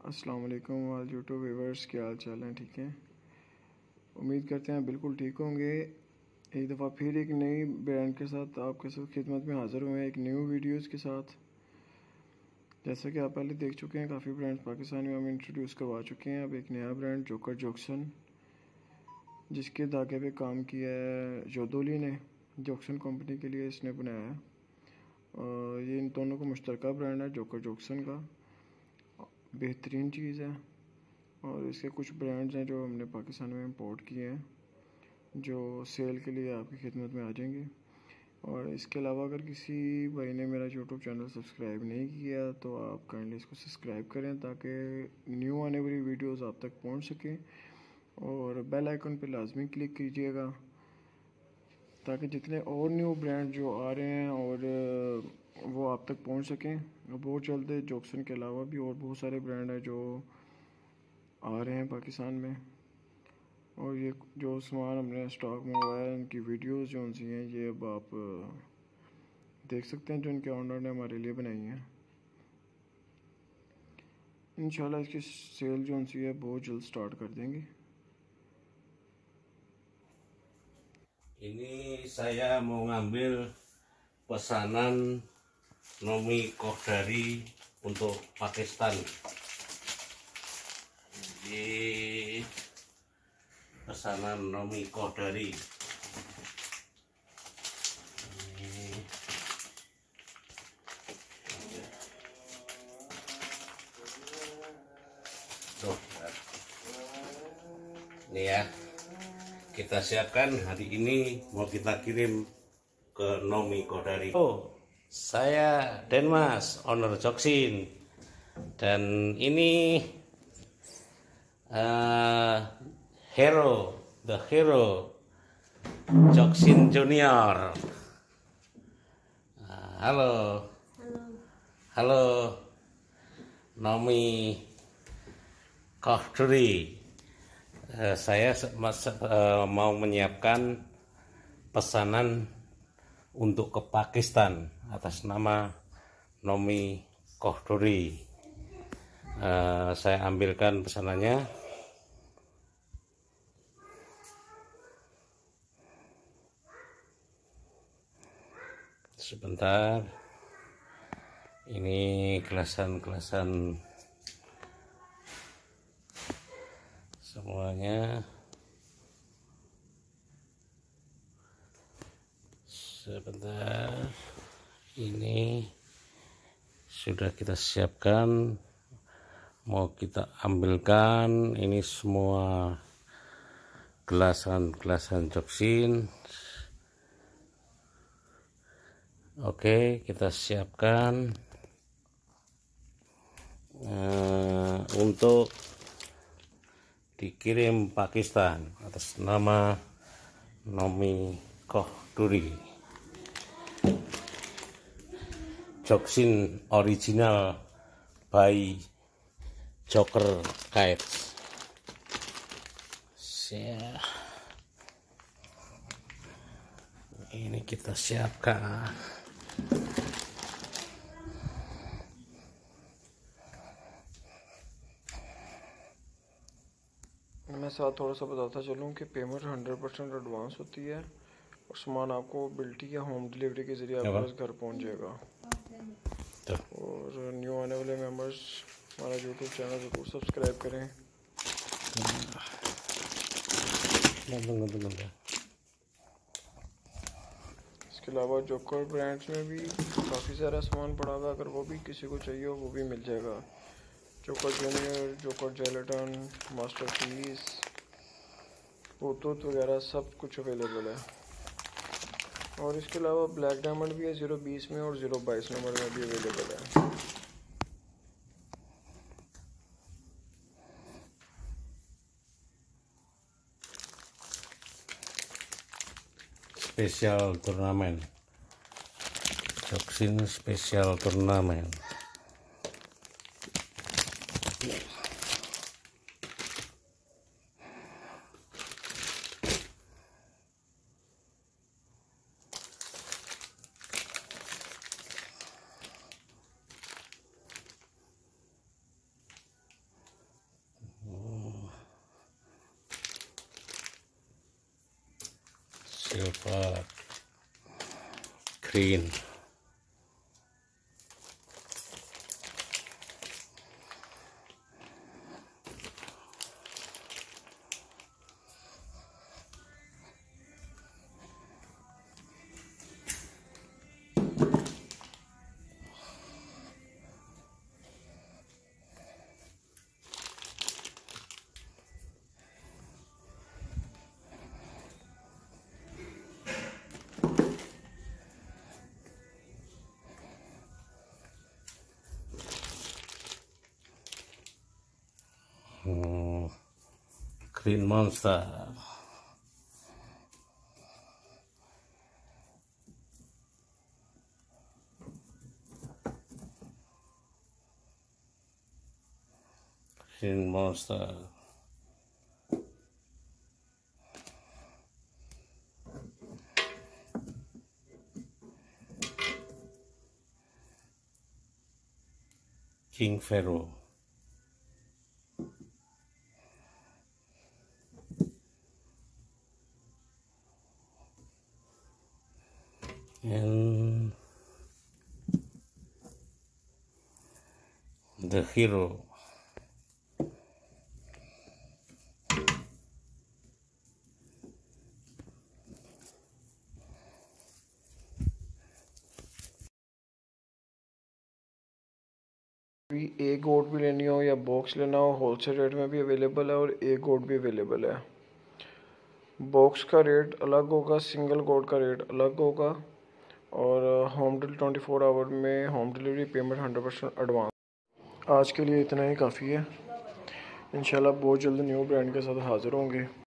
अस्सलाम वालेकुम वाल यूट्यूब व्यूवर्स क्या हाल चाल हैं? ठीक हैं? उम्मीद करते हैं बिल्कुल ठीक होंगे। एक दफ़ा फिर एक नई ब्रांड के साथ आपके साथ खिदमत में हाज़िर हुए हैं, एक न्यू वीडियोस के साथ। जैसा कि आप पहले देख चुके हैं, काफ़ी ब्रांड्स पाकिस्तान में हम इंट्रोड्यूस करवा चुके हैं। अब एक नया ब्रांड जोकर जोक्सन जिसके धागे पे काम किया है जोदोली ने जोक्सन कंपनी के लिए इसने बनाया है। और ये इन दोनों का मुश्तरका ब्रांड है जोकर जोक्सन का। बेहतरीन चीज़ है। और इसके कुछ ब्रांड्स हैं जो हमने पाकिस्तान में इंपोर्ट किए हैं, जो सेल के लिए आपकी खिदमत में आ जाएँगे। और इसके अलावा अगर किसी भाई ने मेरा यूट्यूब चैनल सब्सक्राइब नहीं किया तो आप काइंडली इसको सब्सक्राइब करें ताकि न्यू आने वाली वीडियोस आप तक पहुँच सकें। और बेल आइकन पर लाजमी क्लिक कीजिएगा। ताकि जितने और न्यू ब्रांड जो आ रहे हैं और वो आप तक पहुँच सकें। बहुत जल्द जॉक्सन के अलावा भी और बहुत सारे ब्रांड हैं जो आ रहे हैं पाकिस्तान में। और ये जो सामान हमने स्टॉक मंगवाया है, इनकी वीडियोस जो सी हैं, ये अब आप देख सकते हैं जो इनके ऑनर ने हमारे लिए बनाई हैं। इंशाल्लाह इसकी सेल जो सी है, बहुत जल्द स्टार्ट कर देंगे। Saya mau ngambil pesanan Nomi Kodari untuk Pakistan. Jadi pesanan Nomi Kodari. Tuh. Ini ya kita siapkan hari ini mau kita kirim ke Nomi Kodari. Oh, saya Denmas, owner Joksin. Dan ini uh, hero, the hero Joksin Junior. Uh, halo. Halo. Halo. Nomi Kodari. Eh, saya eh, mau menyiapkan pesanan untuk ke Pakistan atas nama Nomi Kohdori. Eh, saya ambilkan pesanannya. Sebentar. Ini kelasan-kelasan semuanya sebentar. Ini sudah kita siapkan. Mau kita ambilkan. Ini semua gelasan-gelasan joksin. Oke kita siapkan. Uh, untuk dikirim Pakistan atas nama Nomi Kohduri. Joksin original by Joker Kites ini kita siapkan साथ थोड़ा सा बताता चलूँ कि payment hundred percent advance होती है और सामान आपको बिल्टी या होम डिलीवरी के ज़रिए आपके पास घर पहुँच जाएगा। तो और न्यू आने वाले मेंबर्स हमारा यूट्यूब चैनल ज़रूर सब्सक्राइब करें। इसके अलावा जोकर ब्रांड्स में भी काफ़ी सारा सामान पड़ा हुआ है अगर वो भी किसी को चाहिए हो वो भी मिल जाएगा। जोकर जूनियर जोकर जेलेटन मास्टर पीस बूतूत वगैरह सब कुछ अवेलेबल है। और इसके अलावा ब्लैक डायमंड भी है ज़ीरो बीस में और ज़ीरो बाईस नंबर में भी अवेलेबल है। Special tournament spesial turnamen silver green. Oh, green monster. Green monster. King Pharaoh. The hero. भी एक गोट भी लेनी हो या बॉक्स लेना हो होलसेल रेट में भी अवेलेबल है और एक गोट भी अवेलेबल है। बॉक्स का रेट अलग होगा सिंगल गोट का रेट अलग होगा। और होम डिल ट्वेंटी फोर आवर में home delivery payment hundred percent advance आज के लिए इतना ही काफ़ी है। इंशाल्लाह बहुत जल्द न्यू ब्रांड के साथ हाज़िर होंगे।